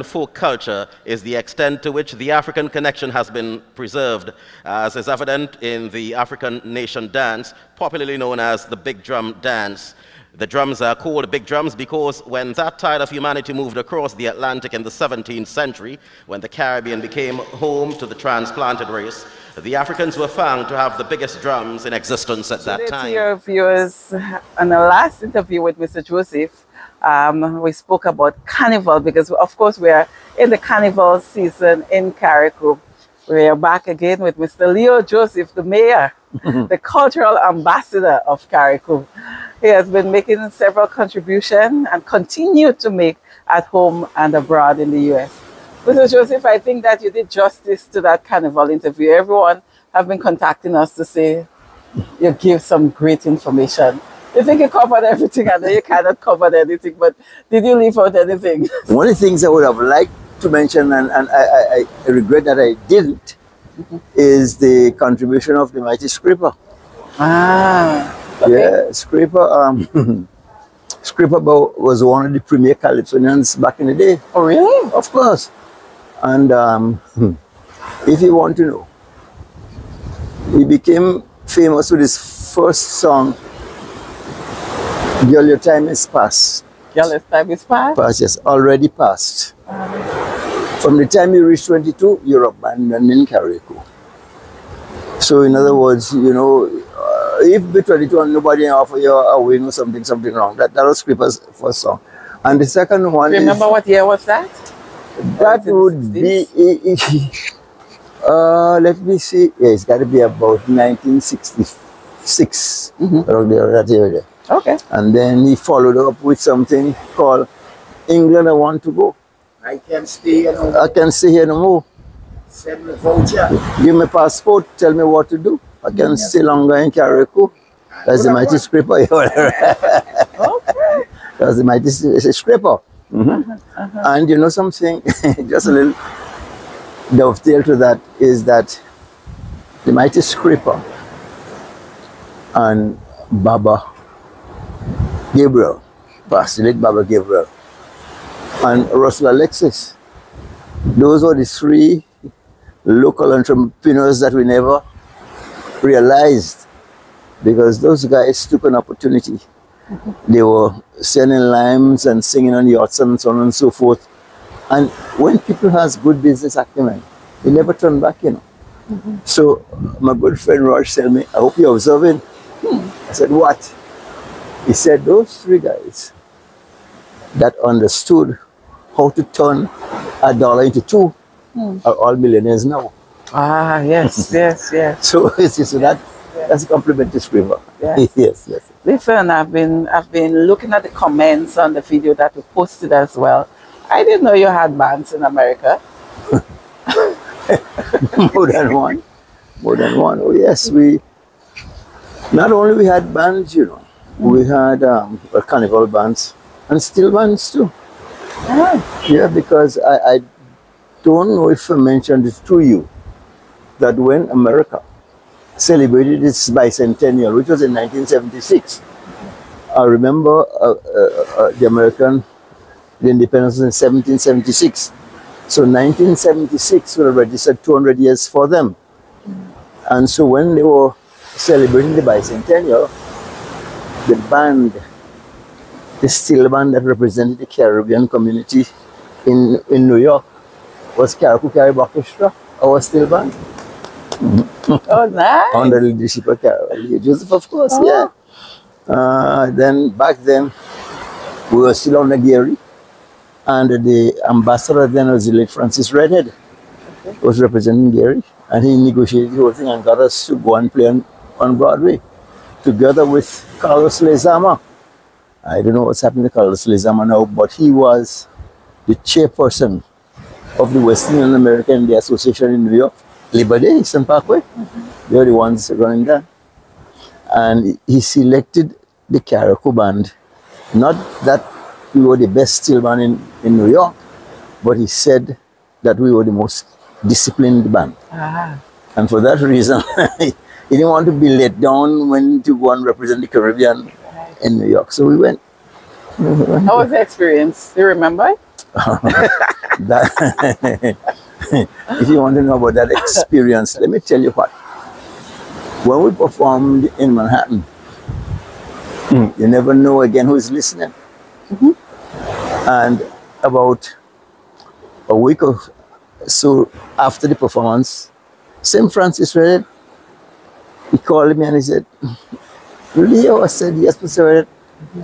folk culture is the extent to which the African connection has been preserved, as is evident in the African nation dance, popularly known as the big drum dance. The drums are called big drums because when that tide of humanity moved across the Atlantic in the 17th century, when the Caribbean became home to the transplanted race, the Africans were found to have the biggest drums in existence at that time. Your viewers, on the last interview with Mr. Joseph, um, we spoke about carnival because, of course, we are in the carnival season in Carriacou. We are back again with Mr. Leo Joseph, the mayor, the cultural ambassador of Carriacou. He has been making several contributions and continue to make at home and abroad in the U.S. Mr. Joseph, I think that you did justice to that carnival interview. Everyone have been contacting us to say you give some great information. You think you covered everything and then you cannot cover anything, but did you leave out anything? One of the things I would have liked to mention, and, and I, I, I regret that I didn't, mm -hmm. is the contribution of the mighty Scraper. Ah, okay. Yeah, Scraper, um, Scraper was one of the premier Calypsonians back in the day. Oh, really? Of course. And um, if you want to know, he became famous with his first song, Girl, your time is past. Girl, your time is past? Past, yes, already passed. From the time you reach 22, you're in Carriacou. So in other words, you know, uh, if by 22 and nobody offer you a wing or something, something wrong, that, that was Scraper's first song. And the second one Remember is, what year was that? That would be, uh, let me see, yeah, it's got to be about 1966, mm -hmm. around that area. Okay. And then he followed up with something called England, I Want to Go. I can't stay here no more. I can't stay here no more. Send me voucher. Give me passport, tell me what to do. I can yes. stay longer in Carriacou. That's the mighty scraper. okay. That's the mighty scraper. Mm -hmm. uh -huh. And you know something, just a little dovetail to that is that the mighty scraper and Baba Gabriel, Pastor Late Baba Gabriel, and Russell Alexis. Those were the three local entrepreneurs that we never realized because those guys took an opportunity. They were selling limes and singing on yachts and so on and so forth. And when people has good business acumen, they never turn back, you know. Mm -hmm. So my good friend Raj told me, I hope you're observing. Hmm. I said, what? He said those three guys that understood how to turn a dollar into two mm. are all millionaires now. Ah, yes, yes, yes. So, so that, yes. that's a compliment to Scraper. Yes. yes, yes. Listen, I've been I've been looking at the comments on the video that we posted as well. I didn't know you had bands in America. More than one. More than one. Oh yes, we not only we had bands, you know, we had um, carnival bands and steel bands too. Ah. Yeah, because I, I don't know if I mentioned it to you that when America celebrated its bicentennial, which was in 1976, I remember uh, uh, uh, the American the independence in 1776. So 1976 will register 200 years for them. And so when they were celebrating the bicentennial, the band, the steel band that represented the Caribbean community in, in New York was Carriacou Carib Orchestra, our steel band. Oh, nice. Under the leadership of Carol Joseph, of course, oh. yeah. Uh, then back then, we were still on the Gairy, and the ambassador then was the late Francis Redhead, okay. was representing Gairy, and he negotiated the whole thing and got us to go and play on, on Broadway together with Carlos Lezama. I don't know what's happening to Carlos Lezama now, but he was the chairperson of the West Indian American Day Association in New York, Labor Day, Eastern Parkway. Mm -hmm. They're the ones running that. And he selected the Carriacou band. Not that we were the best steel band in, in New York, but he said that we were the most disciplined band. Ah. And for that reason, he didn't want to be let down when to go and represent the Caribbean in New York. So we went. How was the experience? Do you remember? that if you want to know about that experience, let me tell you what. When we performed in Manhattan, hmm. you never know again who's listening. Mm-hmm. And about a week or so after the performance, St. Francis Redhead. He called me and he said, Leo, I said, yes, Mr. Redhead,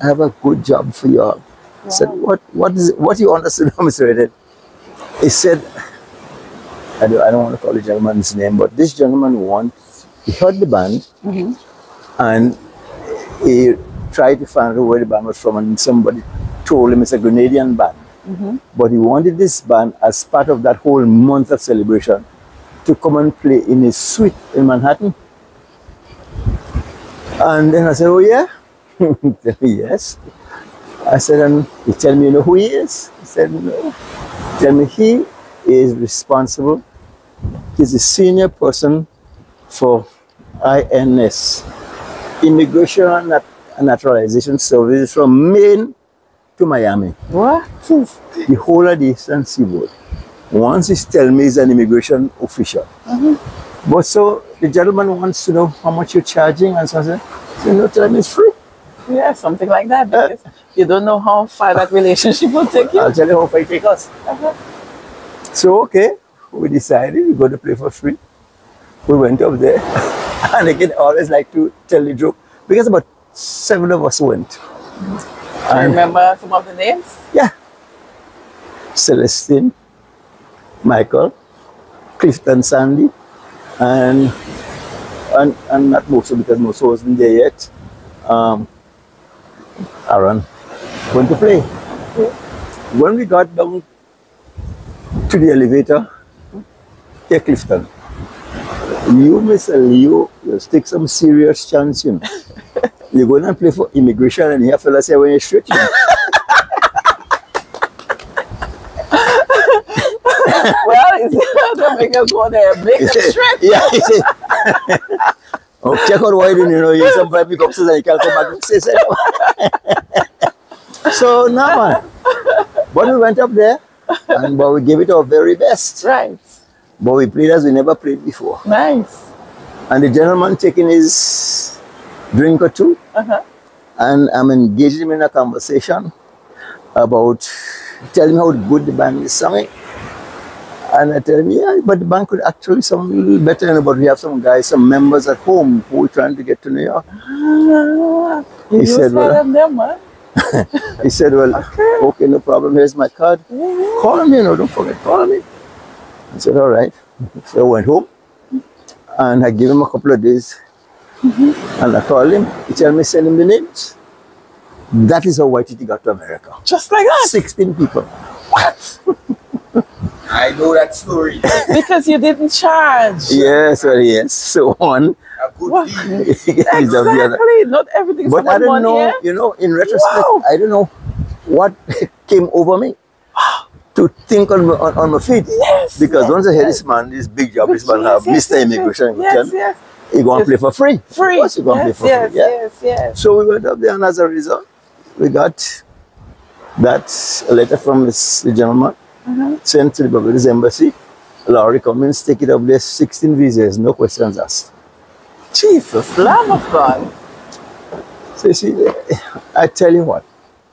I have a good job for you all. I said, what, what is it, what do you understand, Mr. Redhead? He said, I don't, I don't want to call the gentleman's name, but this gentleman wants, he heard the band mm-hmm. and he tried to find out where the band was from and somebody told him it's a Grenadian band. Mm-hmm. But he wanted this band as part of that whole month of celebration to come and play in his suite in Manhattan. And then I said, Oh, yeah? Yes. I said, And he tell me, You know who he is? He said, No. Tell me, he is responsible. He's a senior person for INS, Immigration and Naturalization Services from Maine to Miami What is the whole of the Eastern Seaboard. Once he's tell me he's an immigration official. Mm-hmm. But so the gentleman wants to know how much you're charging, and so I said, so no, tell him it's free. Yeah, something like that. Because you don't know how far that relationship will take you. I'll tell you how far it take us. Uh-huh. So okay, we decided we're going to play for free. We went up there, and again, I always like to tell the joke because about seven of us went. I remember some of the names. yeah, Celestine, Michael, Clifton Sandy, and and and not Moso because Moso wasn't there yet. Um, Aaron went to play. When we got down to the elevator, here Clifton, you Mr. Leo, you take some serious chance, you know. You're going to play for immigration and here fellas say when you're straight, you know. well, it's the make us go there, make them straight. yeah, he said, oh, check out why you know you some pick up and you can't come back and say so. now. But we went up there and but we gave it our very best. Right. But we played as we never played before. Nice. And the gentleman taking his drink or two, Uh-huh. and I'm engaging him in a conversation about telling me how good the band is singing. And I tell him, yeah, but the bank could actually a little better, you know, but we have some guys, some members at home who are trying to get to New York. Ah, He said, well, them, man. He said, well, okay, no problem, here's my card. Call me, you know, don't forget, call me. I said, all right. So I went home and I gave him a couple of days. And I called him. He told me, send him the names. That is how Whitey got to America. Just like that. 16 people. I know that story. Because you didn't charge. Yes, well, yes. So on. A good What? deal. is of the other. Exactly. Not everything's But I don't know, eh? you know, in retrospect, Wow. I don't know what came over me to think on my, on, on my feet. Yes, Because yes, once I hear yes. this man, this big job, this man have yes, Mr. yes, Immigration, Yes, yes. he going to play for free. Free. Of course he going to yes, play for yes, free. Yeah. yes, yes. So we went up there, and as a result, we got that letter from this the gentleman sent to the Barbados embassy. Laurie Cummins take it up there, 16 visas, no questions asked. Jesus, Lamb of God. So you see, I tell you what,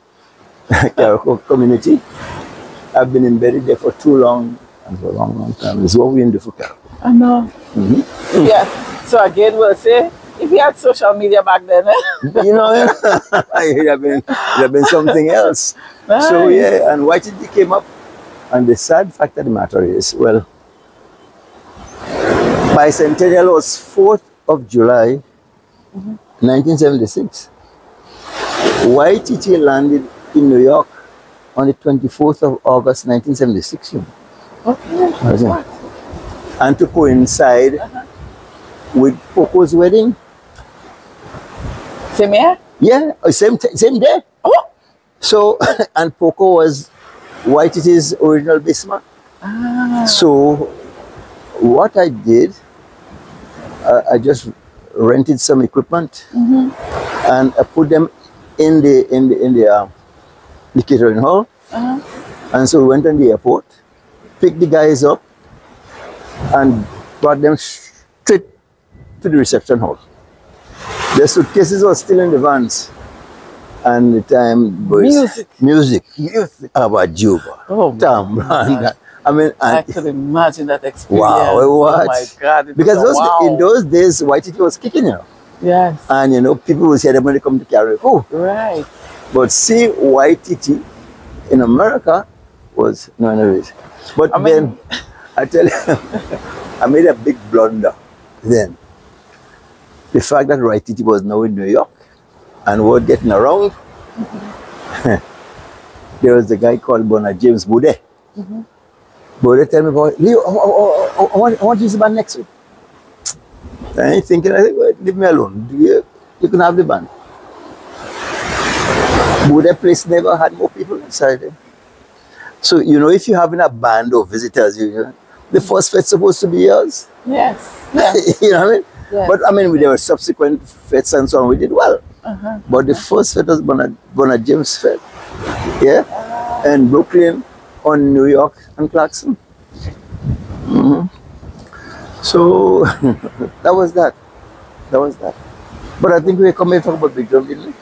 Carriacou community, I've been embedded there for too long and for a long, long time. It's what we do for Carriacou. I know. Mm-hmm. Yeah. So again, we'll say, if you had social media back then, eh? you know, it would have been, it have been something else. So yeah, and YTT came up, and the sad fact of the matter is, well, bicentennial was 4th of July, 1976. YTT landed in New York on the 24th of August, 1976. you know. okay. And to coincide with Poco's wedding. Same year? Yeah, uh, same, same day. Oh. So, and Poco was YTT's original bassman. So, what I did, uh, I just rented some equipment and I put them in the in the in the, uh, the catering hall. And so we went on the airport picked the guys up and brought them straight to the reception hall. Their suitcases were still in the vans. And the time was Music. music Music. about Juba. Oh, my Tom I mean, I could imagine that experience. Wow, oh it was. Oh my God. because was those, wow. in those days, YTT was kicking, you know. Yes. And, you know, people would say them when they come to Oh, Right. But see, YTT in America was no, no, it. But I mean- then, I tell you, I made a big blunder then. The fact that YTT was now in New York and was getting around, mm-hmm. there was a guy called Bonner James Boudet. Mm-hmm. Boudet tell me about, Leo, I, I- I- I want, I want to use the band next week. I ain't thinking, I think, well, leave me alone. You, you can have the band. Buddha place never had more people inside it. So, you know, if you're having a band of visitors, you, you know, the first fet's supposed to be yours. Yes. Yes. you know what I mean? Yes. But I mean, there were subsequent fetes and so on, we did well. Uh-huh. But the first fet was Bonner James Fet. Yeah? And Brooklyn on New York and Clarkson. Mhm. So that was that. That was that. But I think we come here to talk about Big Drum, didn't we?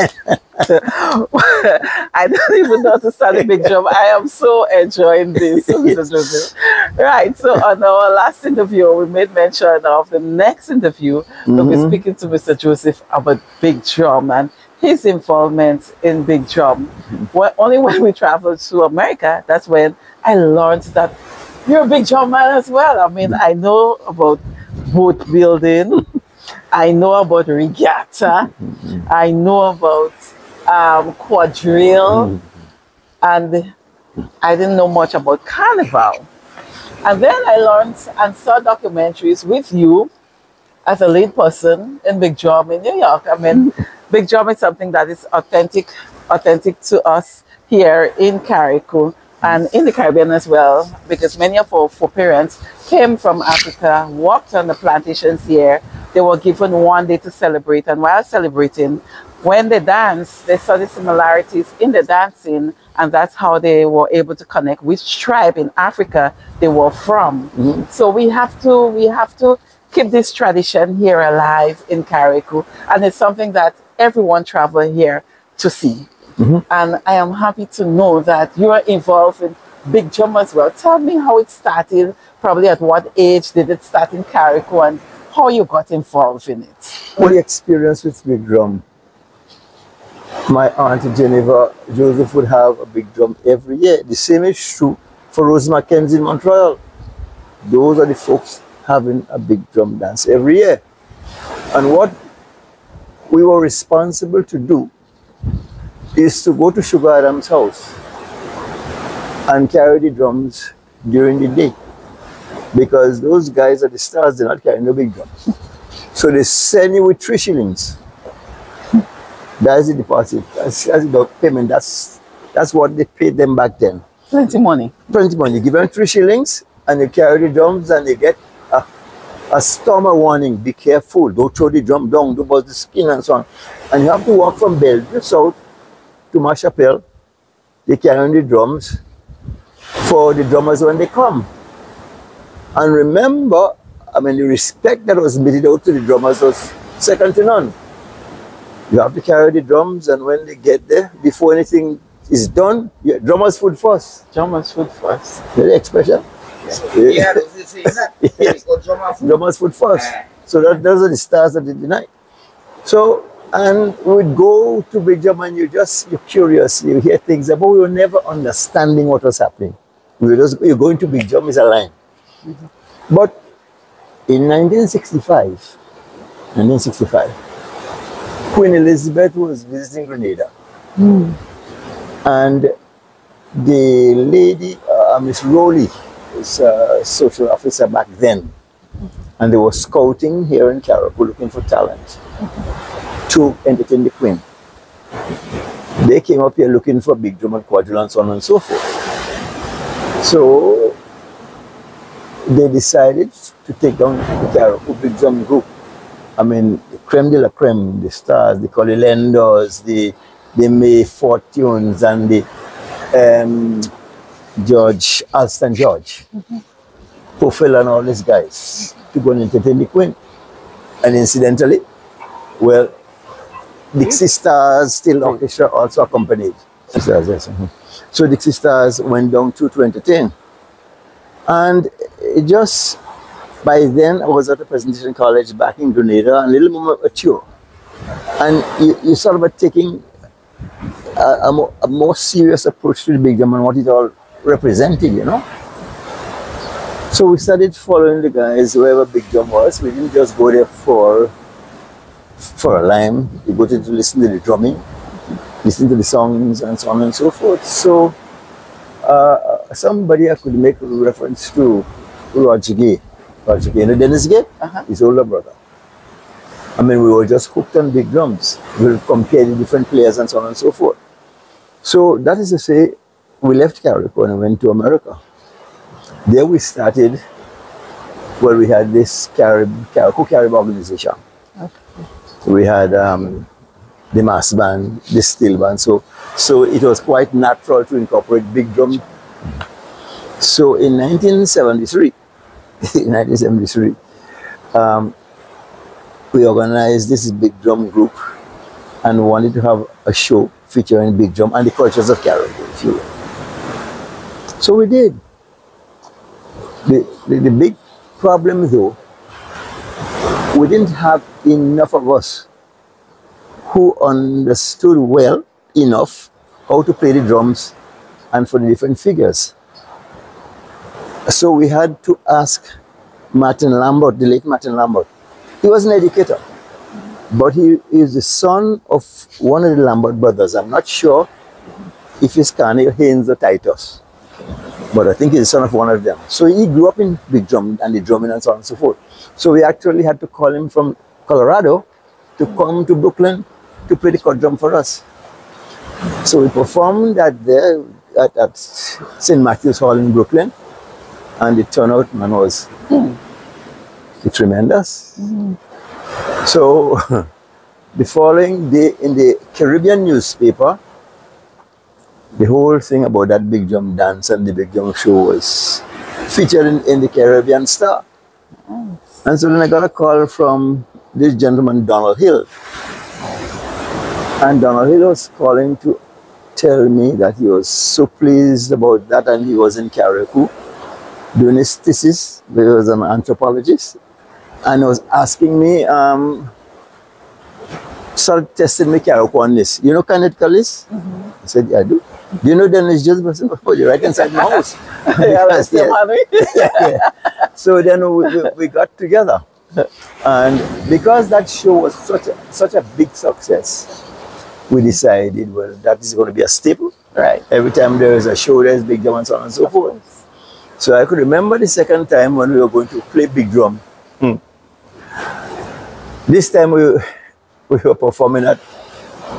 I don't even know how to start a big job. I am so enjoying this. Mr. Right. So on our last interview, we made mention of the next interview. We'll be Mhm. speaking to Mr. Joseph about Big Drum and his involvement in Big Drum. Well, only when we traveled to America, that's when I learned that you're a Big Drum man as well. I mean, I know about boat building. I know about regatta. Mm-hmm. I know about um, quadrille, mm-hmm. and I didn't know much about carnival. And then I learned and saw documentaries with you as a lead person in Big Drum in New York. I mean, mm-hmm. Big Drum is something that is authentic, authentic to us here in Carriacou and in the Caribbean as well, because many of our parents came from Africa, worked on the plantations here. They were given one day to celebrate, and while celebrating, when they dance, they saw the similarities in the dancing, and that's how they were able to connect which tribe in Africa they were from. Mm-hmm. So we have to we have to keep this tradition here alive in Carriacou, and it's something that everyone travel here to see. Mm-hmm. And I am happy to know that you are involved in Big Drum as well. Tell me how it started, probably at what age did it start in Carriacou, and how you got involved in it. The experience with big drum. My aunt Geneva Joseph would have a big drum every year. The same is true for Rose Mackenzie in Montreal. Those are the folks having a big drum dance every year. And what we were responsible to do is to go to Sugar Adams' house and carry the drums during the day. Because those guys at the stars, they're not carrying no big drums. So they send you with three shillings. That's the deposit. That's, that's the payment. That's that's what they paid them back then. Plenty money. Plenty money. You give them three shillings and you carry the drums and they get a, a stormer warning. Be careful. Don't throw the drum down. Don't bust the skin and so on. And you have to walk from Bellevue South to Ma Chapelle. They carrying the drums for the drummers when they come. And remember, I mean, the respect that was meted out to the drummers was second to none. You have to carry the drums, and when they get there, before anything is done, yeah, drummers food first. Drummers food first. The expression? Yeah, this is it. Yes. Because drummer food. drummers food first. So that, those are the stars of the night. So, and we'd go to Big Drum and you just, you're curious, you hear things, but we were never understanding what was happening. We were just, you're going to Drum is a line. But in 1965, 1965, Queen Elizabeth was visiting Grenada. And the lady, uh, Miss Rowley, was a social officer back then. And they were scouting here in Carriacou looking for talent to entertain the Queen. They came up here looking for big drum and quadrille and so on and so forth. So they decided to take down the big drum group. I mean, the creme de la creme, the stars, the Colilendos, the, the May Fortunes, and the um, George, Alston George, Puffel and all these guys to go and entertain the Queen. And incidentally, well, Dixie Stars Still Orchestra also accompanied. Stars, yes, mhm. So Dixie Stars went down to, to entertain. And it just by then I was at a presentation college back in Grenada, a little more mature. And you, you sort of are taking a, a, more, a more serious approach to the big drum and what it all represented, you know. So we started following the guys wherever Big Drum was. We didn't just go there for for a lime. We go to listen to the drumming, listen to the songs and so on and so forth. So uh, somebody I could make a reference to Roger Gay. Roger Gay, you know Dennis Gay? Uh-huh. His older brother. I mean, we were just hooked on big drums. We'll compare the different players and so on and so forth. So that is to say, we left Carriacou and went to America. There we started where we had this Carib, Carriacou Carib organization. We had um, the mass band, the steel band. So, so it was quite natural to incorporate big drum. So in 1973, in 1973, um, we organized this big drum group and wanted to have a show featuring big drum and the cultures of Caribbean, if you will. So we did. The, the, the big problem though, we didn't have enough of us who understood well enough how to play the drums and for the different figures. So we had to ask Martin Lambert, the late Martin Lambert. He was an educator, but he is the son of one of the Lambert brothers. I'm not sure if it's Carnegie Haynes or Titus, but I think he's the son of one of them. So he grew up in big drum and the drumming and so on and so forth. So we actually had to call him from Colorado to come to Brooklyn to play the cut drum for us. So we performed at there at, at St. Matthew's Hall in Brooklyn, and the turnout man was hmm. tremendous. Hmm. So the following day in the Caribbean newspaper, the whole thing about that big drum dance and the big drum show was featured in, in the Caribbean Star. And so then I got a call from this gentleman, Donald Hill. And Donald Hill was calling to tell me that he was so pleased about that and he was in Carriacou doing his thesis. He was an anthropologist and he was asking me, um, started testing me Carriacou on this. You know Kenneth Callis? I said, yeah, I do. Do you know Dennis you're right inside my house. Yeah, that's yeah. Yeah. So then we, we, we got together. And because that show was such a, such a big success, we decided, well, that is going to be a staple. Right. Every time there is a show, there's big drum and so on and so forth. So I could remember the second time when we were going to play big drum. This time we, we were performing at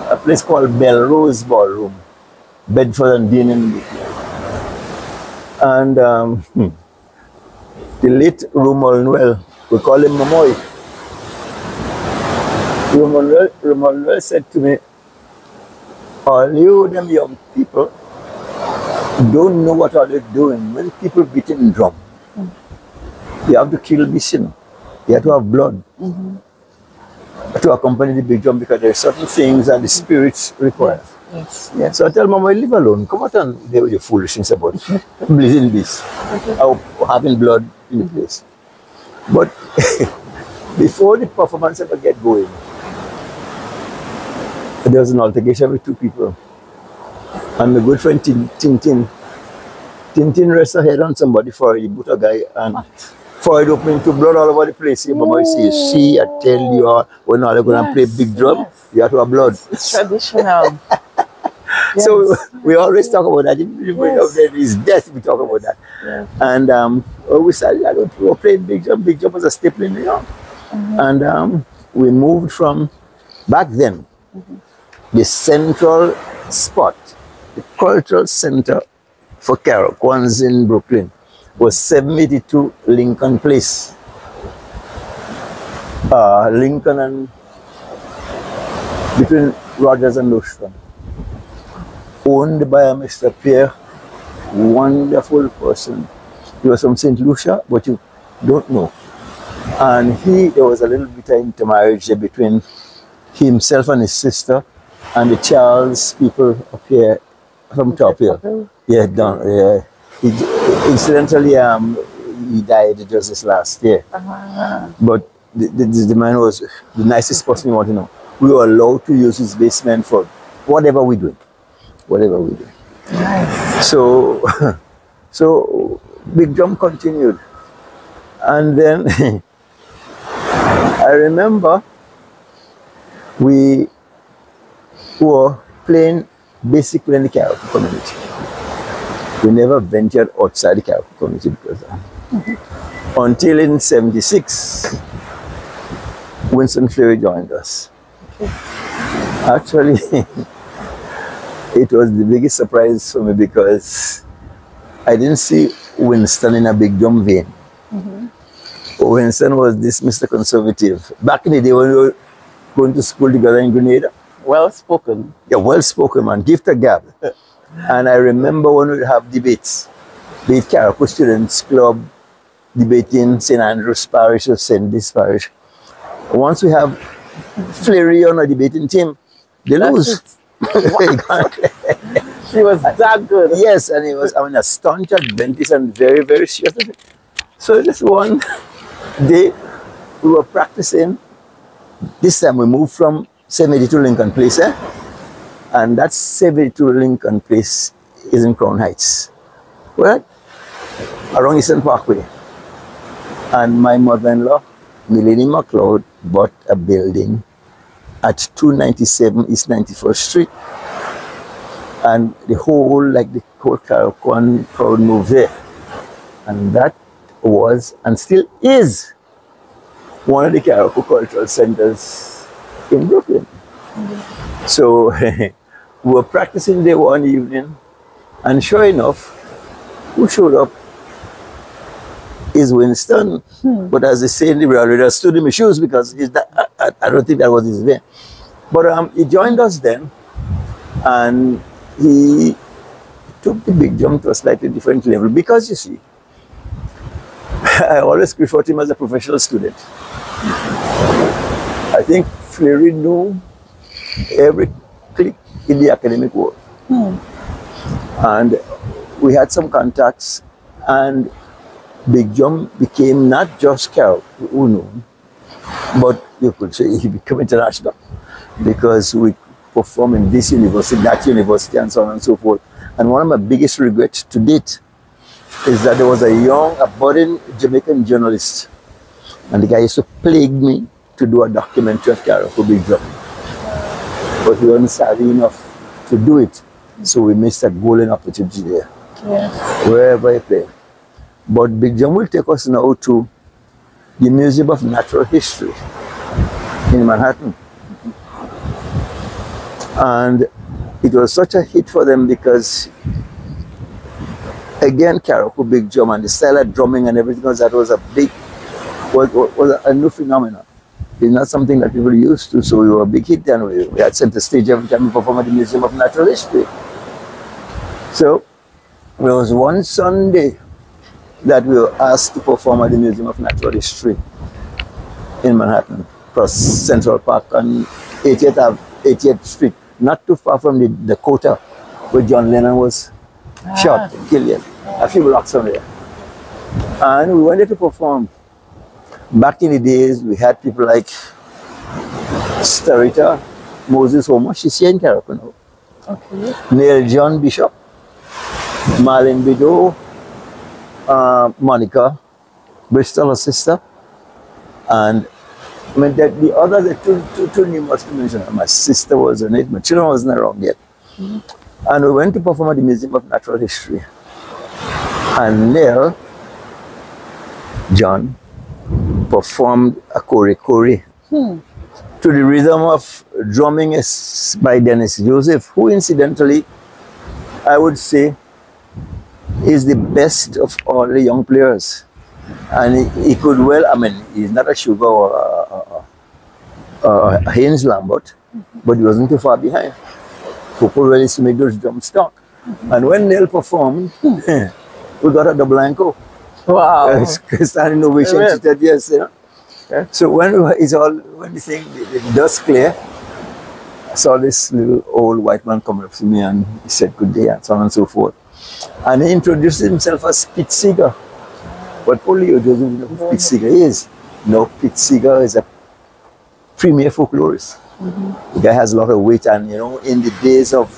a place called Belrose Ballroom, Bedford and Dean in And um, hmm, the late Romuald Noel, we call him Mamoy. Romuald Noel said to me, all you them young people don't know what are they doing. When people beating drum, you have to kill you know. You have to have blood to accompany the big drum because there are certain things that the spirits require. Yes. Yeah, so I tell Mama, leave alone. Come out and deal with your foolishness about blazing this, or having blood in the place. But before the performance ever get going, there was an altercation with two people. And my good friend Tin Tin Tin, Tin Tin rests her head on somebody for a put a guy and for it opening to blood all over the place. See, Mama, you see, see, I tell you, when are they going to play big drum? yes. You have to have blood. It's traditional. So we always talk about that. Even Yes. that death, we talk about that. Yes. And um, we started, I don't, we were playing Big drum. Big drum was a staple in New York. And um, we moved from back then, the central spot, the cultural center for Caracons in Brooklyn was 782 Lincoln Place. Uh, Lincoln and between Rogers and Nostrand owned by a Mr. Pierre wonderful person. He was from St. Lucia, but you don't know. And he, there was a little bit of intermarriage there between himself and his sister and the Charles people up here from Top Hill. Yeah, down, yeah. He, incidentally, um, he died just this last year. But the, the, the man was the nicest person you want to know. We were allowed to use his basement for whatever we do. Whatever we do. Nice. So, so Big Drum continued. And then I remember we were playing basically in the Caribbean community. We never ventured outside the community because of- until in 76, Winston Fleury joined us. Actually, it was the biggest surprise for me because I didn't see Winston in a big drum vein. Mm-hmm. Winston was this Mr. Conservative. Back in the day when we were going to school together in Grenada, Well spoken. yeah, well spoken man, gift a gab. and I remember when we'd have debates, be it Carriacou Students Club, debating St. Andrew's Parish or St. This Parish. Once we have Fleury on a debating team, they That's lose. She was that good. Yes, and he was, I mean, a staunch Adventist and very, very serious. So this one day, we were practicing. This time we moved from 72 Lincoln Place, eh? And that 72 Lincoln Place is in Crown Heights. Well, around Eastern Parkway. And my mother-in-law, Melanie McLeod, bought a building at 297 East 91st Street and the whole like the whole Caracan crowd moved there. And that was and still is one of the Carriacou cultural centers in Brooklyn. Mm-hmm. So we were practicing there one evening, and sure enough, who showed up is Winston. But as they say in the reality, I stood in my shoes because that, I, I- don't think that was his vein. But um, he joined us then, and he took the big jump to a slightly different level because you see, I always refer to him as a professional student. I think Fleury knew every in the academic world. Hmm. And we had some contacts, and Big Jump became not just Carol Uno, but you could say he became international because we perform in this university, that university, and so on and so forth. And one of my biggest regrets to date is that there was a young, a budding Jamaican journalist, and the guy used to plague me to do a documentary of Carol for Big Drum. But we weren't savvy enough to do it, so we missed a golden opportunity there, Yeah. wherever he play. But Big Drum will take us now to the Museum of Natural History in Manhattan. And it was such a hit for them because, again, Carriacou Big Drum and the style of drumming and everything else, that was a big, was was a new phenomenon. It's not something that people used to, so we were a big hit then. We, we had center stage every time we performed at the Museum of Natural History. So, there was one Sunday that we were asked to perform at the Museum of Natural History in Manhattan, across Central Park on 80th, Ave- 80th Street, not too far from the Dakota where John Lennon was shot, ah. killed, a few blocks from there. And we went there to perform. Back in the days, we had people like Starita, Moses Homer, she's here in Carriacou. Okay. Neil John Bishop, Marlene Bido, uh, Monica Bristol, her sister, and I mean that the others are too, too, too numerous to mention. My sister was in it, my children wasn't around yet. And we went to perform at the Museum of Natural History. And Neil John performed a Kori Kori hmm. to the rhythm of drumming by Dennis Joseph, who incidentally, I would say, is the best of all the young players. And he, he could well, I mean, he's not a Sugar or a, a, a, a Haynes Lambert, mm-hmm. but he wasn't too far behind. Popo really make those drums talk. And when Neil performed, hmm. we got a double ankle. Wow. standing ovation. Really? She said yes. You know? Okay. So when we- it's all when the thing the, dust clear, I saw this little old white man come up to me and he said good day and so on and so forth. And he introduced himself as Pete Seeger. But you doesn't know who Pete Seeger is. No, Pete Seeger is a premier folklorist. The guy has a lot of weight and you know, in the days of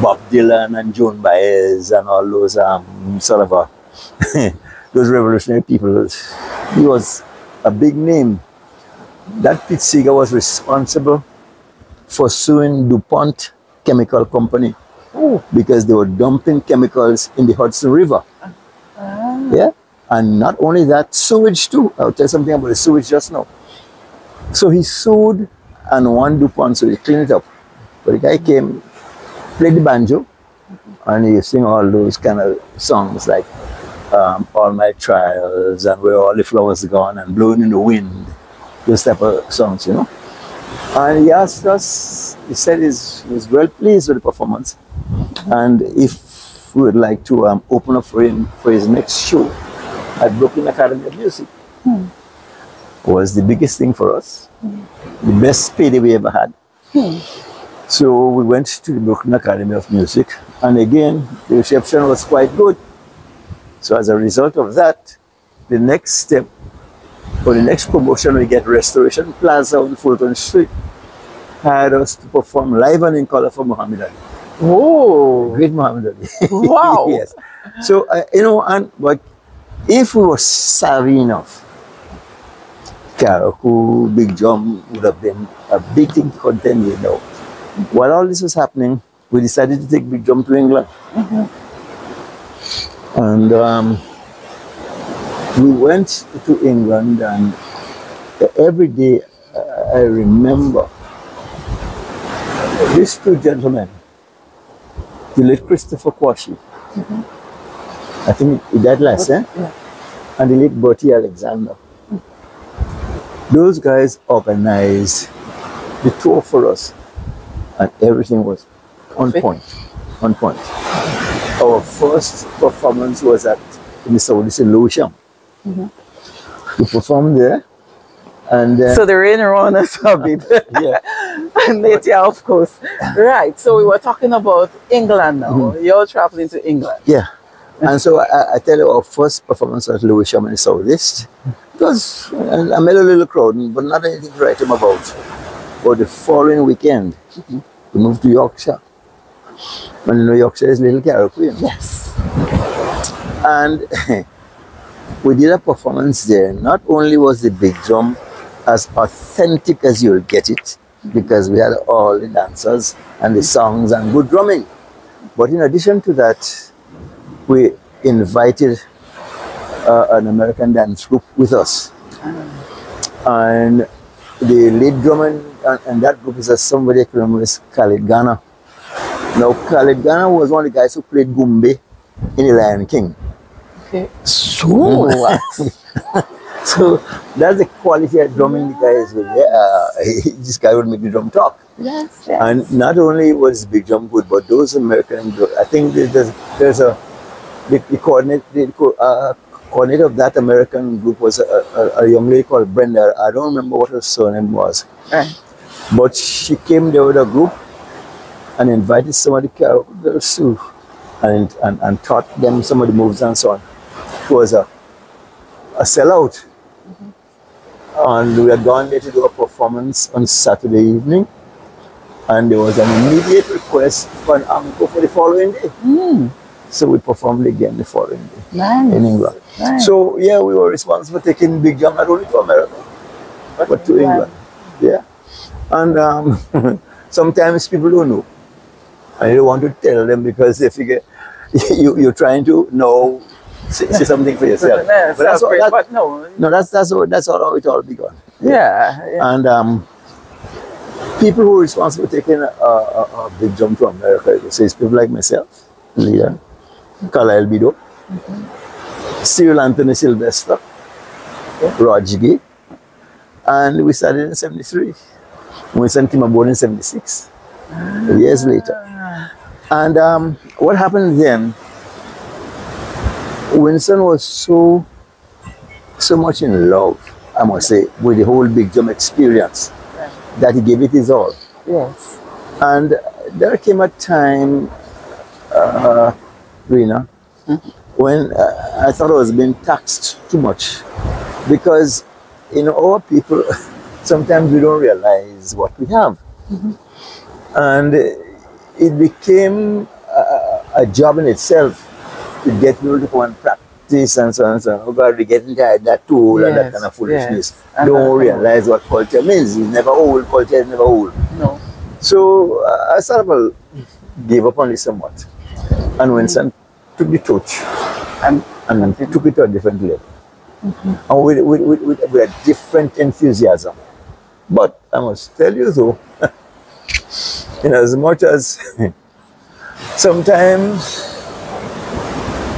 Bob Dylan and Joan Baez and all those um, sort of uh, those revolutionary people, he was a big name. That Pete Seeger was responsible for suing DuPont Chemical Company because they were dumping chemicals in the Hudson River. Ah. Yeah. And not only that, sewage too. I'll tell you something about the sewage just now. So he sued and won DuPont, so they cleaned it up. But the guy mm-hmm. came, played the banjo, and he sing all those kind of songs like um, All My Trials and Where All the Flowers Gone and Blowing in the Wind, those type of songs, you know. And he asked us, he said he's, he was well pleased with the performance and if we would like to um, open up for him for his next show at Brooklyn Academy of Music. Was the biggest thing for us, the best payday we ever had. So we went to the Brooklyn Academy of Music, and again, the reception was quite good. So as a result of that, the next step, or the next promotion we get Restoration Plaza on Fulton Street, had us to perform live and in color for Muhammad Ali. Whoa. Great Muhammad Ali. Wow. yes. So, uh, you know, and but if we were savvy enough, Carriacou, Big Drum would have been a big thing to contend with now. While all this was happening, we decided to take Big Drum to England. And um, we went to England, and every day uh, I remember these two gentlemen, the late Christopher Kwashi, I think he died last year, Yeah. and the late Bertie Alexander. Those guys organized the tour for us, and everything was on Perfect. point. On point. Our first performance was at the Saudis in Lewisham. We performed there, and uh, So the rain around us a bit. yeah, and later, of course. Right. So we were talking about England now. Mm-hmm. You're traveling to England. Yeah. And so I, I tell you, our first performance at Lewisham in the Southeast. It was, I met a little crowd, but not anything to write him about. But the following weekend, we moved to Yorkshire. And New Yorkshire is Little Carriacou. Yes. And we did a performance there. Not only was the big drum as authentic as you'll get it, because we had all the dancers and the songs and good drumming. But in addition to that, we invited uh, an American dance group with us. And the lead drummer and, in that group is a somebody I can remember is Khalid Ghana. Now, Khalid Ghana was one of the guys who played Gumbe in The Lion King. Okay. So, so that's the quality of drumming the guy is with. Yeah, uh, this guy would make the drum talk. Yes. yes. And not only was Big Drum good, but those American, I think there's, there's, there's a, the, the, coordinate, the co- uh, coordinator of that American group was a, a, a young lady called Brenda. I don't remember what her surname was. Right. But she came there with a group and invited some of the Carriacou girls too and, and, and taught them some of the moves and so on. It was a, a sellout. And we had gone there to do a performance on Saturday evening. And there was an immediate request for an encore for the following day. So we performed again the following day Nice. in England. Nice. So yeah, we were responsible for taking Big Jam not only to America, but to England. Yeah. And um, sometimes people don't know. You don't want to tell them because they figure you, you're trying to know, say, say something for yourself. Yeah, but that's all, celebrate, that, but no. no, that's, that's, all, that's all it all begun. Yeah. yeah. And um, people who are responsible for taking a, a, a big jump to America, you say, is people like myself, Leah, Carlisle Bido, Cyril Anthony Sylvester, Rog Gay, and we started in 73. We sent him aboard in 76, years later. And um, what happened then, Winston was so, so much in love, I must say, with the whole Big Drum experience that he gave it his all. Yes. And there came a time, uh, Rena, when uh, I thought I was being taxed too much. Because, you know, our people, sometimes we don't realize what we have. And it became a, a job in itself to get people to come and practice and so on and so on. Oh God, we're getting tired that tool and that kind of foolishness. yes. Uh-huh. Don't realize what culture means. It's never old, culture is never old. No. So uh, I sort of uh, gave up on it somewhat. And Winston took the torch And and took it to a different level. And with, with, with, with, with a different enthusiasm. But I must tell you though, in as much as sometimes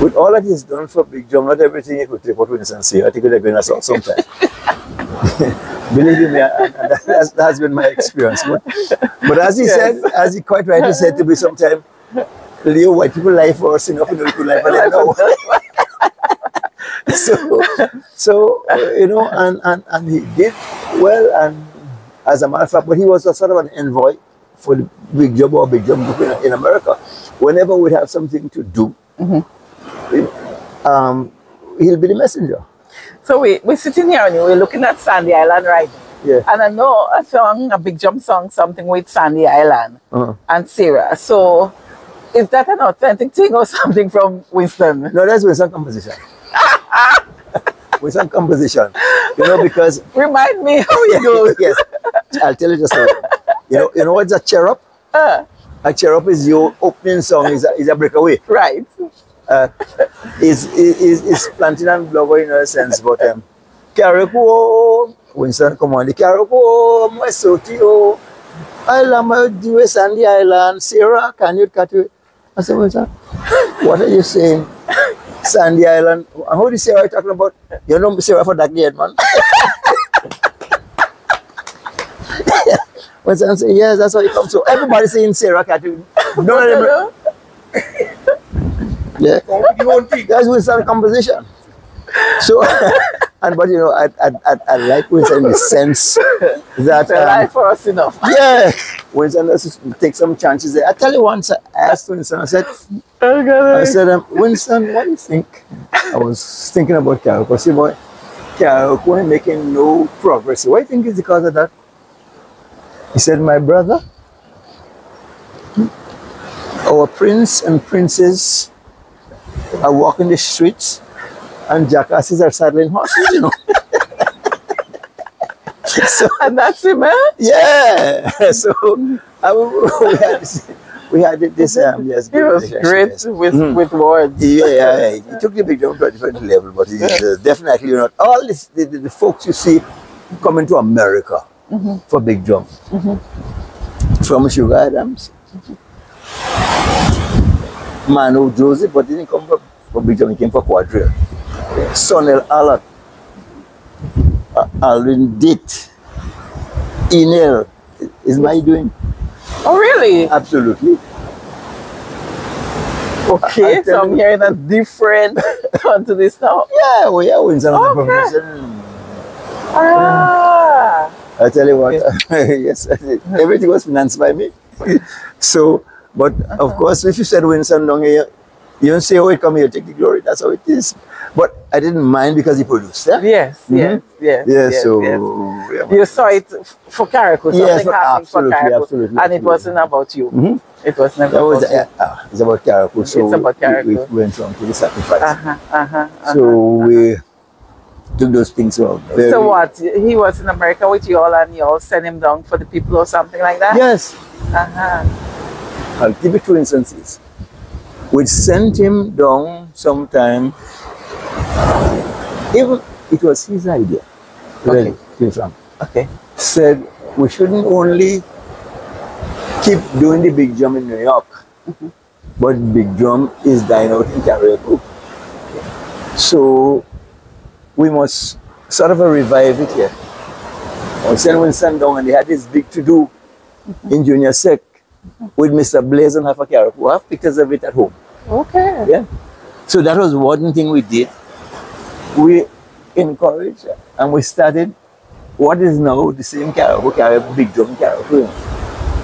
with all that he's done for Big Drum, not everything he could take what Winston say. I think it would have been a song sometime. Believe me, I- I- that, has, that has been my experience. But, but as he Yes. said, as he quite rightly said to me sometime, Leo, white people life worse enough in the life, but know. so, so you know, and, and, and he did well, and as a matter of fact, but he was a sort of an envoy for the big job or big job in, in America. Whenever we have something to do, um, he'll be the messenger. So we, we're sitting here and we're looking at Sandy Island right Yeah. And I know a song, a big drum song, something with Sandy Island Uh-huh. and Sarah. So is that an authentic thing or something from Winston? No, that's Winston composition. Winston composition. You know, because Remind me how it goes. yes, I'll tell you just now. You know, you know what's a cherub? Uh, A cherub is your opening song, is a, is a breakaway. right. uh, is, is, is planting and blubber in a sense, but um, Carriacou, Winston come on, the Carriacou, my Sotio, I love my dear Sandy Island, Sarah, can you cut it? I said, Winston, what are you saying? Sandy Island, who do you who is Sarah talking about? You know Sarah for that gate, man. Winston said, yes, that's how it comes. So everybody saying Sarah? None of them, yeah. That's Winston composition. So, and but you know, I, I, I, I like Winston in the sense that, um, life for us enough. yeah, Winston let's take some chances there. I tell you once, I asked Winston, I said, I said, um, Winston, what do you think? I was thinking about Carol. Said, boy, Carol, we're making no progress. What do you think is because of that? He said, my brother, our prince and princess are walking the streets and jackasses are saddling horses, you know. so, And that's him, eh? yeah. So I, we had this, we had this um, yes, He was great yes. with, Mhm. with words. Yeah, yeah, yeah. He took the big drum to a different level, but he's uh, definitely not. All this, the, the, the folks you see coming to America for big drum, from Sugar Adams, Manu Joseph, but he didn't come for, big drum, he came for quadrille. Sonel Allen, uh, Alvin Ditt, Enel, is my doing? Oh, really? Absolutely. Okay, so I'm hearing a different turn to this now. Yeah, well, yeah, Winston was a Okay. professional. Ah, I tell you what, yes, everything was financed by me. so, but of course, if you said Winston down here, you don't say, oh, it come here, take the glory. That's how it is. But I didn't mind because he produced it. yes, yes, yes. Yeah, yes, so. yes. yeah, You saw it for something Yes, absolutely, for Carriacou, absolutely, and it wasn't about you. Mhm. It was never That was, about uh, uh, it's about Carriacou. So It's about we- We, went on to the sacrifice. Uh-huh, uh-huh, uh-huh. so we took those things well. very- So what? He was in America with you all, and you all sent him down for the people or something like that. Yes. Uh-huh. I'll give you two instances. We sent him down sometime. Even it was his idea. Really, be frank. Okay. Said we shouldn't only keep doing the big drum in New York, but big drum is dying out in Carriacou. So we must sort of revive it here. We sent Winston down and he had this big to do in junior sec with Mr. Blaze and Half a Caribou. I have pictures of it at home. Okay. Yeah. So that was one thing we did. We encouraged and we started what is now the same Caribou, Caribou, Big Drum Caribou.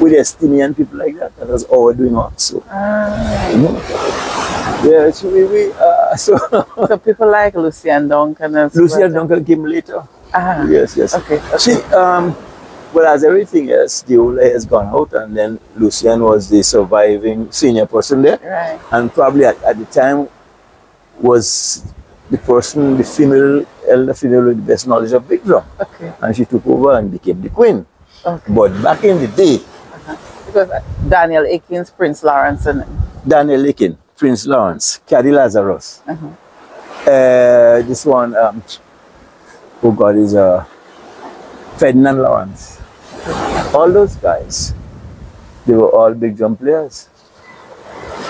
With Estinian people like that. That was all we're doing also. Ah. You know? Yeah, so we, we uh, so So people like Lucian Duncan and Lucia Duncan came later. Ah. Yes, yes. Okay. See, um, well, as everything else, the Ola has gone out, and then Lucian was the surviving senior person there, Right. and probably at, at the time was the person, the female, elder female with the best knowledge of big drum, Okay. and she took over and became the queen. Okay. But back in the day, Because Daniel Aikens, Prince Lawrence, and Daniel Lakin, Prince Lawrence, Caddy Lazarus, Uh-huh. uh, this one, um, oh God, is uh, Ferdinand Lawrence. All those guys, they were all big drum players.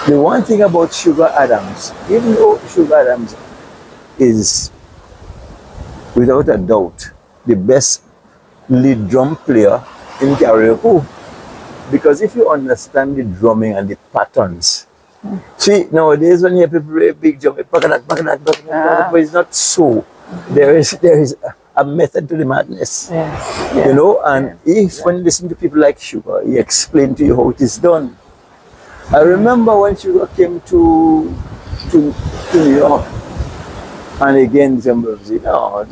The one thing about Sugar Adams, even though Sugar Adams is without a doubt the best lead drum player in Carriacou, because if you understand the drumming and the patterns, see nowadays when you hear people play big bakadak, bakadak, bakadak, Ah. but it's not so. There is there is a, a method to the madness yes. you know and if when you listen to people like sugar he explain to you how it is done i remember when sugar came to to, to new york and again december you know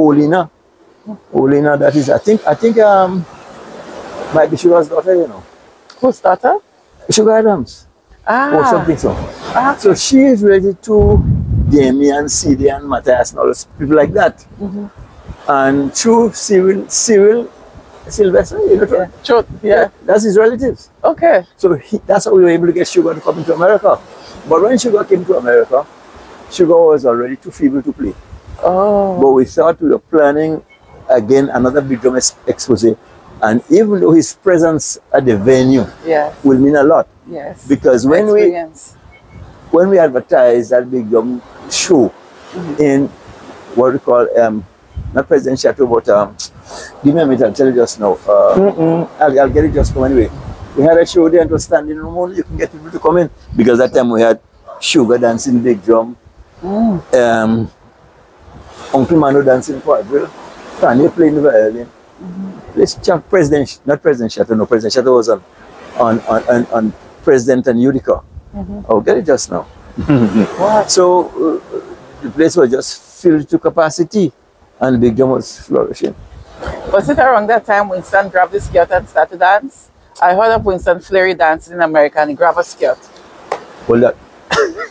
olina olina that is i think i think um might be sugar's daughter you know Whose daughter? sugar adams Ah. or something so Ah. so she is related to Damien, CD, and Matthias, and all those people like that. And through Cyril, Cyril Sylvester, you know, Yeah. Sure. Yeah. that's his relatives. Okay. So he, that's how we were able to get Sugar to come into America. But when Sugar came to America, Sugar was already too feeble to play. Oh. But we thought we were planning again another big drum ex- expose. And even though his presence at the venue Yes. will mean a lot, Yes. because when we Experience. when we advertised that big drum show in what we call um not President Chateau, but um give me a minute, I'll tell you just now. Uh, I'll, I'll get it just now anyway. We had a show there and it was standing room only, you can get people to come in. Because that time we had Sugar dancing big drum, um Uncle Manu dancing quadrille, Kanye playing the violin. Let's check President, not President Chateau, no, President Chateau was on on on, on, on President and Utica. I'll get it just now. What? So uh, the place was just filled to capacity and Big Drum was flourishing. Was it around that time Winston grabbed the skirt and started to dance? I heard of Winston Fleary dancing in America and he grabbed a skirt. Well, that,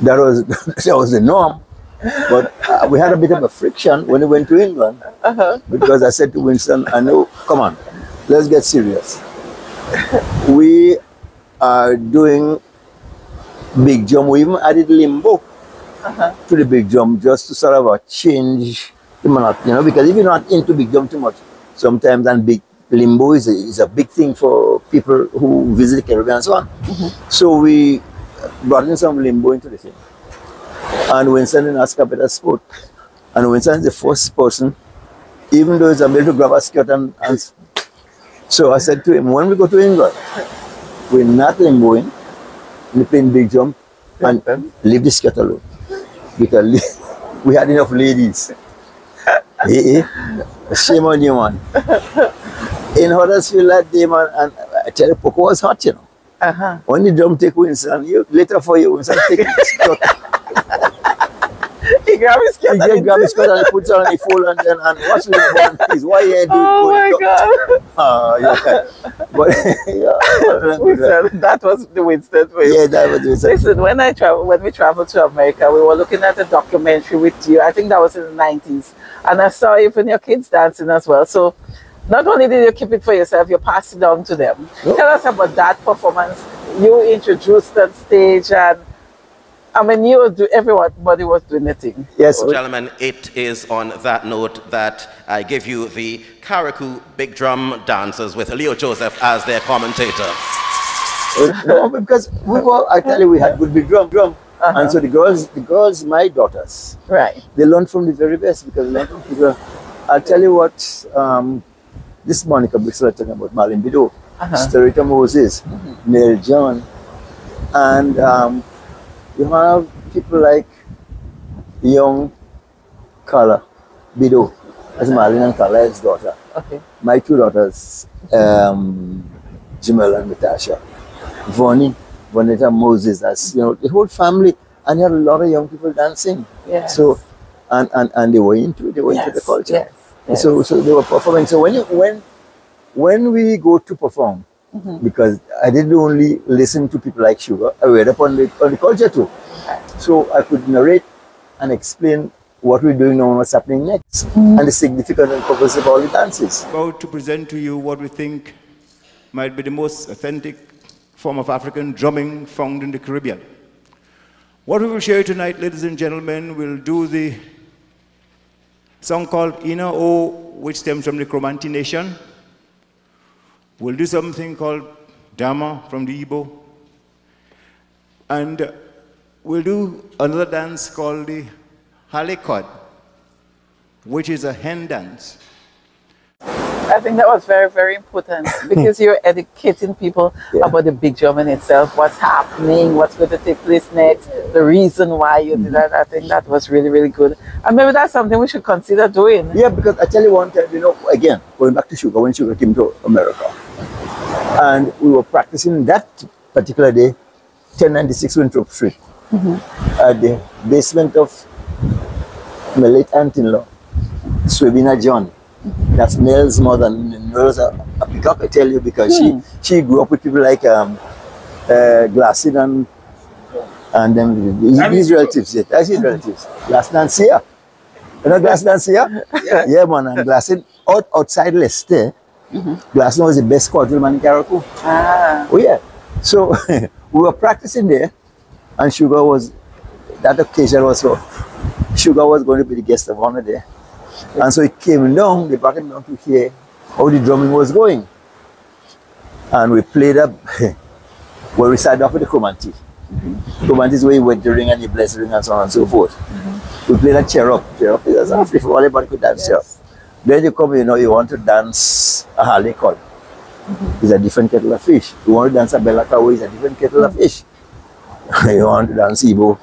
that was that was the norm. But uh, we had a bit of a friction when we went to England because I said to Winston, I know, come on, let's get serious. We are doing big drum. We even added limbo to the big drum just to sort of uh, change the monotony, you know, because if you're not into big drum too much, sometimes and big limbo is a, is a big thing for people who visit the Caribbean and so on. So we brought in some limbo into the thing. And Winston didn't ask a better sport. And Winston is the first person, even though he's able to grab a skirt and, and so I said to him, when we go to England, we're not limboing, we're playing big drum and leave the skirt alone. Because we had enough ladies. Eh, eh. Shame on you, man. In Huddersfield that day, man, and I tell you, Poco was hot, you know. Uh-huh. When the drum take Winston, you, later for you, Winston take the skirt. He grabbed his skirt He and just he grab his skirt and he puts it on the fold and then and watch the one piece. Why you do Oh my God. Ah, yeah. But yeah, Winston, that was the Winston for you. yeah, that was Winston. Listen, when I travel, when we traveled to America, we were looking at a documentary with you. I think that was in the nineties, and I saw even your kids dancing as well. So, not only did you keep it for yourself, you passed it on to them. No. Tell us about that performance. You introduced that stage, and I mean, you were do everybody was doing the thing. Yes, Gentlemen, it is on that note that I give you the Carriacou Big Drum Dancers with Leo Joseph as their commentator. Uh, no, because we were, I tell you, we had good big drum, drum. And so the girls, the girls, my daughters, Right. they learned from the very best because they learned from the I'll tell you what, um, this Monica Bristol talking about Marlene Bido. Uh-huh. Storita Moses, Neil John, and um, you have people like young Kala Bido, that's Marlene and Kala's daughter. Okay. My two daughters, um, Jamel and Natasha, Vonnie, Vonetta Moses, that's you know the whole family, and you had a lot of young people dancing. Yes. So, and, and and they were into it, they were into the culture. yes, yes. So so they were performing. So when you when when we go to perform, Mm-hmm. because I didn't only listen to people like Sugar, I read up on the on the culture too. So I could narrate and explain what we're doing now and what's happening next, Mm-hmm. and the significance and purpose of all the dances. about to present to you what we think might be the most authentic form of African drumming found in the Caribbean. What we will share tonight, ladies and gentlemen, will do the song called Ina O, which stems from the Cromanti Nation. We'll do something called Dama from the Igbo. And uh, we'll do another dance called the Halekod, which is a hen dance. I think that was very, very important because you're educating people Yeah. about the big drum in itself, what's happening, what's going to take place next, the reason why you did that. I think that was really, really good. And maybe that's something we should consider doing. Yeah, because I tell you one time, you know, again, going back to Sugar, when Sugar came to America, and we were practicing that particular day, 1096 Winthrop Street, at the basement of my late aunt-in-law, Swabina John. That's Nell's mother. Nell's a, a peacock, I tell you, because she she grew up with people like um, uh, Glassin and and then his, his relatives. Yeah, that's his relatives. Glass Dancia. You know Glass Dancia? Yeah. yeah, man. And Glassin out, outside L'Esterre, Mm-hmm. Glassin was the best quadrille in Carriacou. Ah, Oh yeah. So we were practicing there, and Sugar was that occasion was so Sugar was going to be the guest of honor there, and so he came down. They brought him down to hear how the drumming was going, and we played up. Well, we started off with the Cromanti. Mm-hmm. Cromanti is where you wet the ring and you bless the ring and so on and so forth. Mm-hmm. We played a cheer up. Cheer up is a for everybody could dance cheer up. Then you come, you know, you want to dance a Harley call is a different kettle of fish. You want to dance a Bella is a different kettle of fish. you want to dance Igbo.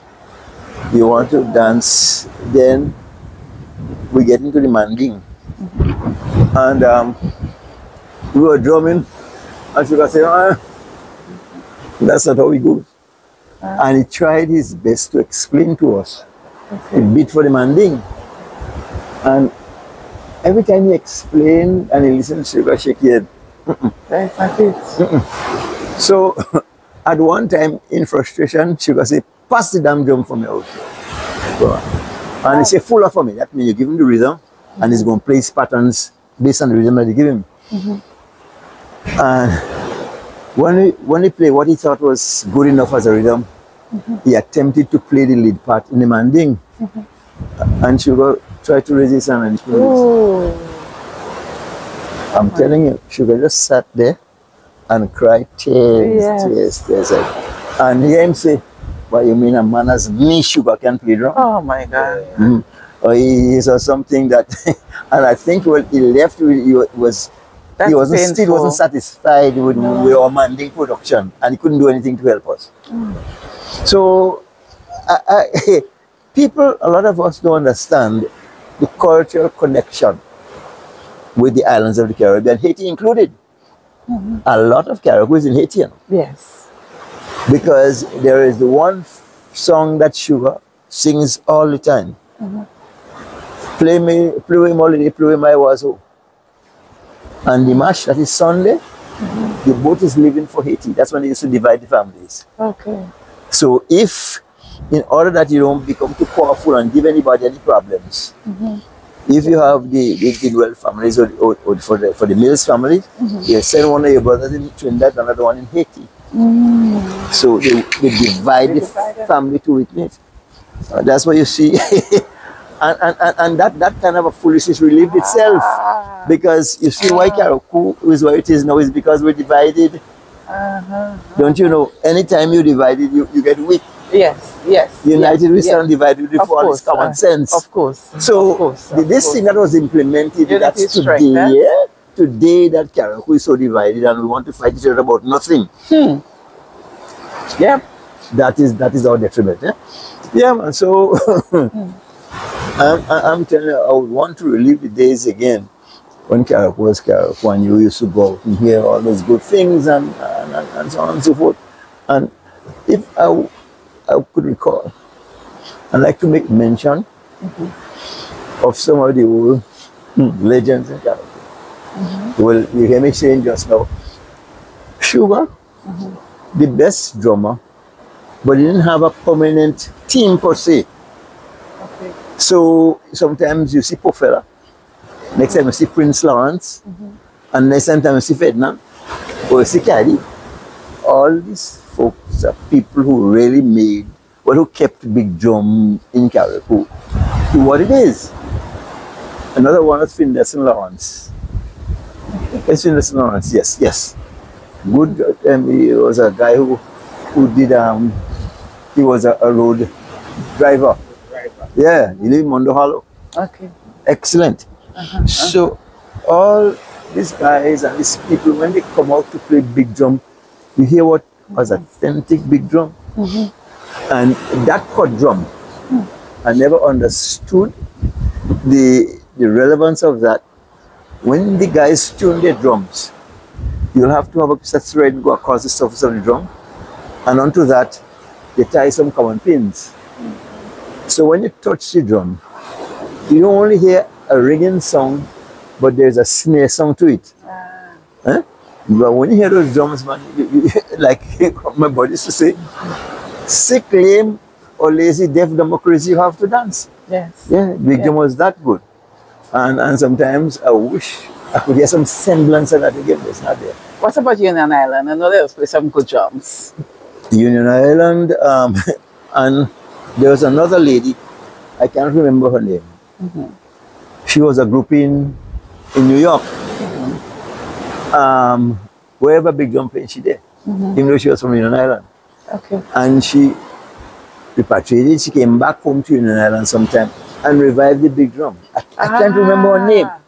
You want to dance, then we get into the manding. And um, we were drumming, and Sugar said, ah, that's not how we go. And he tried his best to explain to us the beat for the manding. And every time he explained and he listened, Sugar shake his head. that's not it. So at one time, in frustration, Sugar said, pass the damn drum for me oh. out. So, and he said, full of for me. That means you give him the rhythm and he's going to play his patterns based on the rhythm that you give him. Mm-hmm. And when he, when he played what he thought was good enough as a rhythm, mm-hmm. he attempted to play the lead part in the manding. Mm-hmm. And Sugar tried to resist and he couldn't. Ooh. I'm telling you, Sugar just sat there and cried tears, Yes. tears, tears. like- And hear him say, What you mean a man as me, Sugar, can play drum? Oh my God. Mm. Or he, he saw something that, and I think when he left, he was, That's he wasn't still wasn't satisfied with, with our manding production, and he couldn't do anything to help us. So, I, I, people, a lot of us don't understand the cultural connection with the islands of the Caribbean, Haiti included. Mm-hmm. A lot of Carriacou is in Haiti, you know, Yes. because there is the one song that Sugar sings all the time. Mm-hmm. Play me, play with holiday, play my wazo. And the mash, that is Sunday, mm-hmm. the boat is leaving for Haiti. That's when they used to divide the families. Okay. So if, in order that you don't become too powerful and give anybody any problems, mm-hmm. if you have the, the Gidwell families or, or, or for the for the Mills family, mm-hmm. you send one of your brothers in Trinidad, another one in Haiti. Mm. So they, they divide the divide family to witness. Uh, that's what you see. and, and, and, and that, that kind of a foolishness relieved itself. Ah. Because you see why ah. Carriacou is where it is now is because we're divided. Uh-huh. Don't you know? Anytime you divided, you, you get weak. Yes, yes. United yes, we yes. stand divided we fall course, common uh, sense. Of course. so of course, of this course. thing that was implemented Unity that's today, eh? today that Carriacou is so divided and we want to fight each other about nothing. Yeah, That is that is our detriment. Yeah, yeah man. So I'm, I- I'm telling you, I would want to relive the days again when Carriacou was Carriacou and you used to go out and hear all those good things and, and, and, and so on and so forth. And if I, I could recall, I'd like to make mention mm-hmm. of some of the old hmm, legends in Carriacou. Mm-hmm. Well, you hear me saying just now, Sugar, mm-hmm. the best drummer, but he didn't have a permanent team per se. Okay. So sometimes you see Pofella, next time you see Prince Lawrence, and next time you see Ferdinand, or you see Caddy. All these folks are people who really made, well, who kept Big Drum in Carriacou to what it is. Another one is Finlayson Lawrence. It's Finlayson Lawrence, yes, yes. Good, um, he was a guy who, who did, um, he was a, a road driver. driver. Yeah, he lived in Mondo Hollow. Okay. Excellent. Uh huh. So all these guys and these people, when they come out to play big drum, you hear what was authentic big drum. And that cut drum, I never understood the the relevance of that. When the guys tune their drums, you'll have to have a piece of thread go across the surface of the drum, and onto that, they tie some common pins. So when you touch the drum, you don't only hear a ringing sound, but there's a snare sound to it. Huh? But when you hear those drums, man, you, you, like my body used to say, sick, lame, or lazy, deaf, democracy, you have to dance. Yes. Yeah, Big Drum was that good. And, and sometimes I wish I could hear some semblance of that again, but it's not there. What about Union Island? I know they play some good drums. Union Island, um, and there was another lady, I can't remember her name. She was a group in, in New York. Um, wherever Big played, she did, Mm-hmm. even though she was from Union Island. Okay. And she repatriated, she came back home to Union Island sometime and revived the Big Drum. I, I can't ah. remember her name. Ah,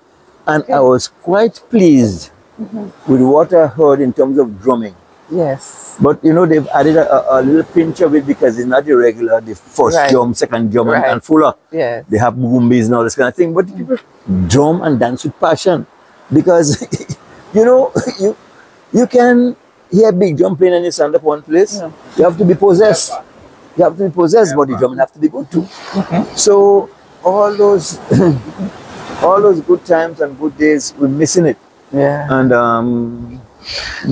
And okay. I was quite pleased mm-hmm. with what I heard in terms of drumming. Yes. But you know, they've added a, a, a little pinch of it because it's not the regular, the first Right. drum, second drum, and- Right. and fuller. Yes. They have boombis and all this kind of thing. But mm-hmm. people drum and dance with passion because, you know, you you can hear big drum playing and you stand up one place. Yeah. You have to be possessed. You have to be possessed, but the drum have to be good too. Okay. So all those all those good times and good days, we're missing it. Yeah. And um,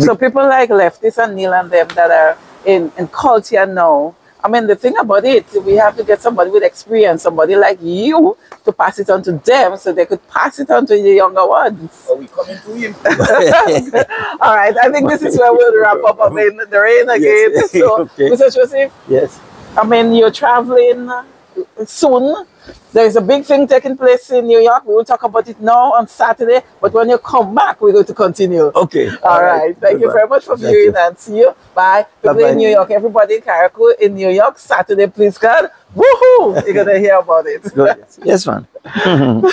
So people like Lefties and Neil and them that are in, in culture now, I mean, the thing about it, we have to get somebody with experience, somebody like you, to pass it on to them so they could pass it on to the younger ones. Are we coming to him? All right, I think this is where we'll wrap up. I mean, the rain again. Yes. So, Okay. Mr. Joseph, yes. I mean, you're traveling soon. There is a big thing taking place in New York. We will talk about it now on Saturday, but when you come back, we're going to continue. Okay. All right. Thank you very much for Thank viewing you. and see you. Bye. People in New York, everybody in Carriacou in New York, Saturday, please God. Woohoo! You're going to hear about it. Yes, man.